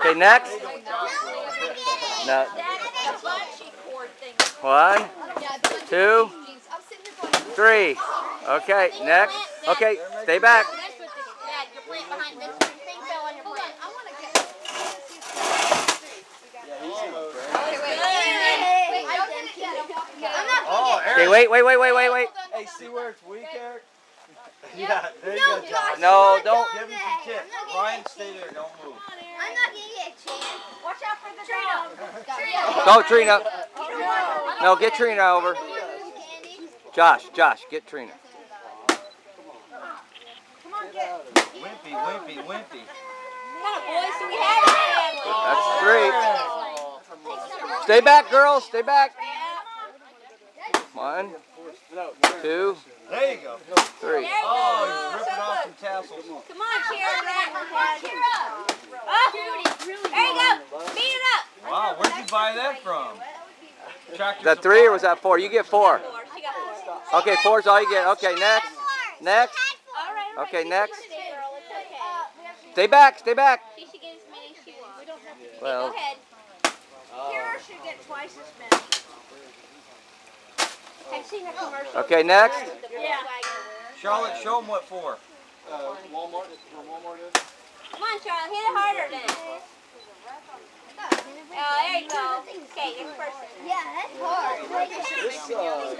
Okay, next. No. One, two, three. Okay, next. Okay, stay back. Oh, Okay, wait, wait, wait, wait, wait, wait. Hey, see where it's weak, Eric? Yeah, there you No, go, Josh. Josh. No, don't. Give him some tips. Ryan, stay there. Don't move. I'm not gonna get a chance. Watch out for the Trina. Go, Trina. No, get Trina over. Josh, Josh, get Trina. Come on, get. Wimpy, wimpy, wimpy. That's great. Stay back, girls. Stay back. One, two, There you go. three. Oh, he's ripping off some tassels. Come on, cheer Oh, there you go. Beat it up. Wow, where'd you buy that from? Tractor that three or was that four? You get four. Four. She got four. Okay, four's all you get. Okay, next. Next. All right, all right. Okay, next. a birthday girl. It's okay. Stay back. Stay back. She should get as many as she wants. Well, go ahead. Kira should get twice as many. Have seen her commercial? okay, next. The Volkswagen. Charlotte, show him what for. Uh, Walmart, Walmart is? Come on, Charlotte. Hit it harder then. Oh, there you go. Okay, next person. Yeah, that's hard. This, uh,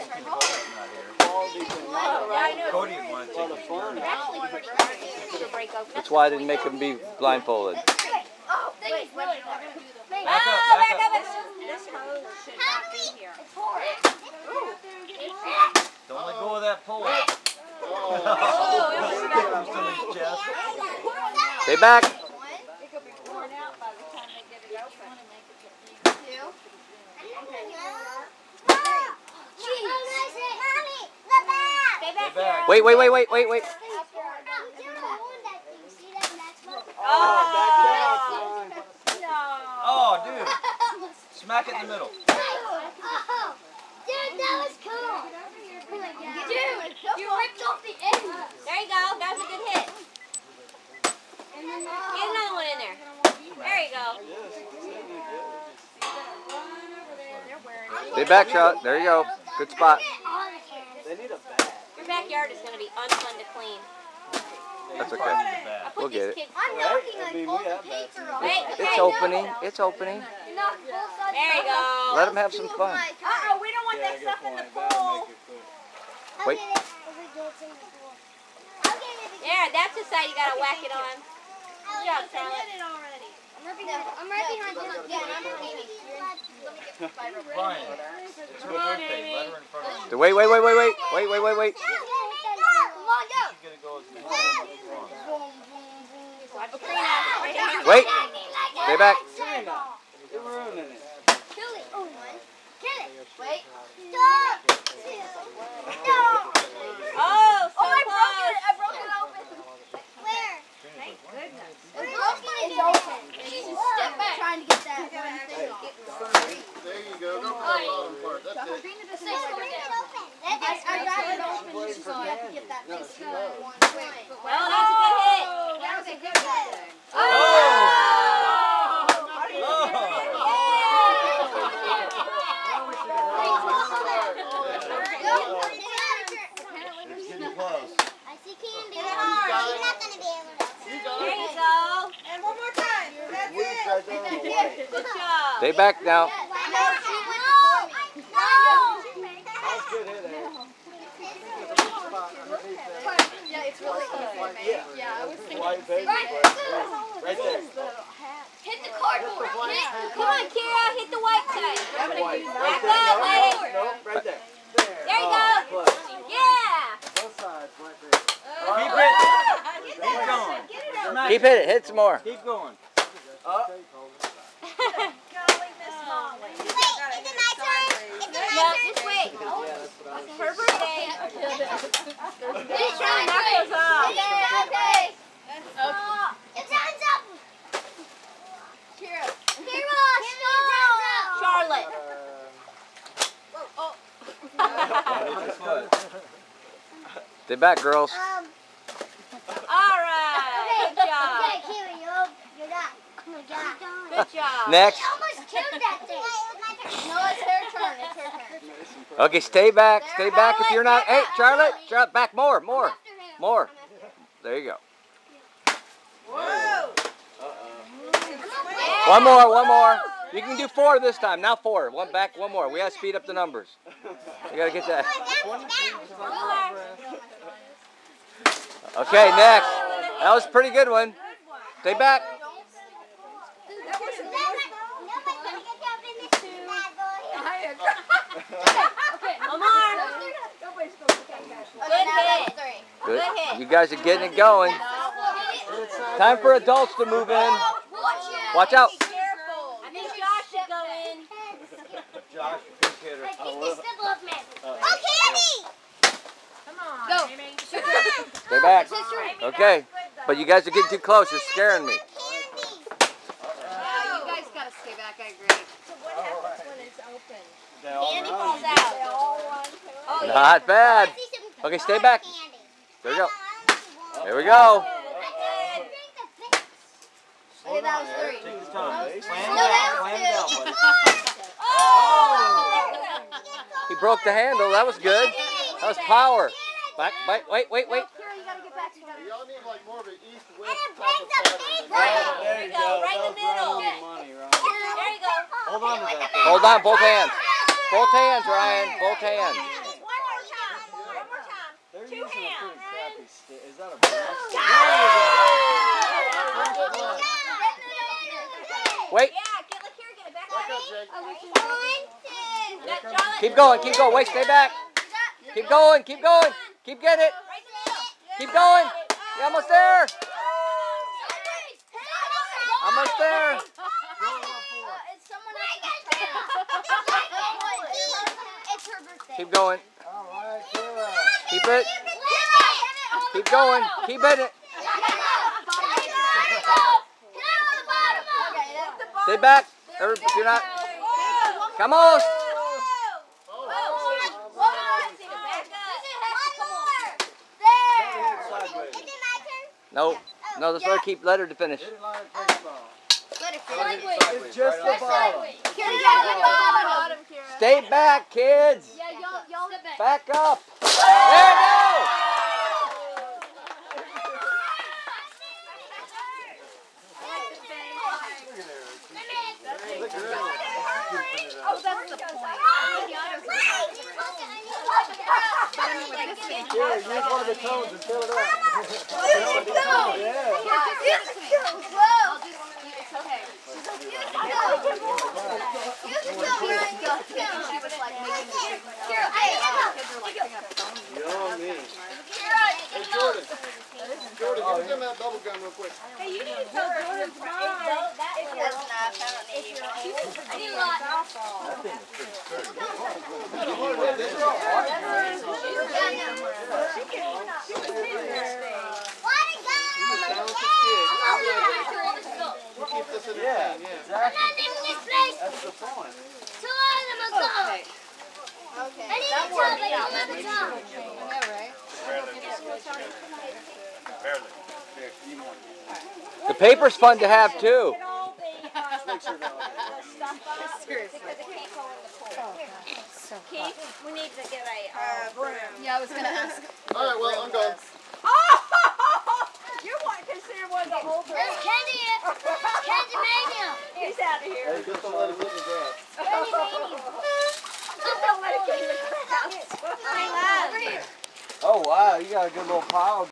quality thing, I know. Cody wanted to a lot of take fun. It's actually pretty hard to break open. That's why I didn't make them be blindfolded. Oh, thank you. Really. Thank Back you. up, Oh, back back up. up. This hose should not be here. It's hard. Don't let go of that pole. Oh, From his chest. Stay back. It could be worn out by the time they get it open. Stay Stay back. back. Wait, wait, wait, wait, wait, wait. Oh, no. Oh, dude. Smack it in the middle. Dude, that was cool. Dude, you ripped off the end. There you go. That was a good hit. Get another one in there. There you go. Stay back, Charlotte. There you go. Good spot. They need a bat. Your backyard is going to be unfun to clean. That's Probably okay. the bat. I put We'll get it. I'm knocking I like mean, all the paper that. off. Wait, It's okay. opening. It's opening. Knock both sides There you go. Let them have some fun. Uh-oh, we don't want Yeah, that good stuff in the point. That'll pool. make it quick. Wait. There, that's the side you got to whack it on. Good job, Charlotte. I'm right behind you. Yeah, I'm behind Brian, it's her birthday. Let her in front of you. Wait, wait, wait, wait, wait. Wait, wait, wait, wait. Come on, go. She's gonna go as fast as she wants. Watch Katrina. Right here. Wait. Stay back. You're ruining it. Kill it. Oh, one. Kill it. Wait. Stop. Two. No. Oh, so Oh, I broke close. it. I broke it open. Where? Thank goodness. It's broken. It's open. Step back. Trying to get that one thing off. There you go. Go for the bottom part. That's it. I, I got it open just so I have to get that No, piece she of knows. one. Wait. Well, that's a good hit. Oh, that was a good one. It's getting close. I see candy. You're not gonna be able to. There you go. And one more time. That's Weeds it. right there on the white. Good job. Stay back now. No, she went before me. No. That's good hit, Ed. Yeah, it's really easy, man. Yeah, I was thinking. White baby. Right. Right there. Hit the cardboard. Hit. Come on, Kira. Hit the white side. White. Right there. No, no, right there. There you go. close. Yeah. Both sides, right there. Keep it. Keep going. Keep hitting. Hit some more. Keep going. Up. Stay back, girls. Um, all right. Good job. Okay, Kira, you're, you're Good job. Next. She almost killed that thing. no, it's her turn. It's her turn. Okay, stay back. Stay back. If you're not, hey, Charlotte, Drop back more, more, more. There you go. Whoa. One more, one more. You can do four this time. Now four. One back, one more. We gotta speed up the numbers. You gotta get that. Okay, next. That was a pretty good one. Stay back. Omar. Good hit. Good. Good hit. You guys are getting it going. Time for adults to move in. Watch out. Be. I think Josh should go in. Josh, good hitter. Oh, candy! Come on, Go. Stay back. Okay. But you guys are getting too close. You're scaring me. Candy! You guys gotta stay back. I agree. They all Candy falls out. Oh. Not bad. Okay, stay back. There we go. There we go. Slow that was three. Take your time. No, that was Plan it out, two. Oh! He broke the handle. That was good. That was power. Back, wait, wait, wait, wait. Y'all need like more of an east-west And it type brings a big one. that. There you go, go. right in the That was right middle. money, right? There you go. Hold on to that. Hold on, both hands. Both hands, Ryan. Both hands. One more time. One more time. Two hands. pretty crappy stick. Is that a brush? Wait. Yeah, get look here, get it back Back on. up, Jake. Let Charlotte. Keep going, keep going. Wait, stay back. Keep going, keep going. Keep getting it. Keep going. You're almost there. Almost there. Keep going. Keep it. Keep going. Keep it. Stay back. You're not. Come on. No. No, let's let her keep. Let her to finish. Hit it like a baseball. Sideways. It's just the bottom. Stay back, kids. Yeah, y'all, y'all back. Back up. There you go. Oh, that's the point. Kira, use one of the cones and fill it up. Yeah. You know me. Hey, Jordan. Jordan, give him that bubble gum real quick. Hey, you need to tell Jordan's mom. We'll keep this in the Yeah, thing, yeah. exactly. That's the point. The paper's fun to have too. Get all the, the stuff up. Seriously. Because it can't go in the pool. Keith, we need to get a, uh, broom. Yeah, I was gonna ask. All right, well, I'm gone. Oh! You're one, considered one of the older. There's Candy. Candy Mania. He's out of here. Hey, just don't let him get in the grass. Candy Mania. Don't let it get in the grass. Oh wow, you got a good little pile.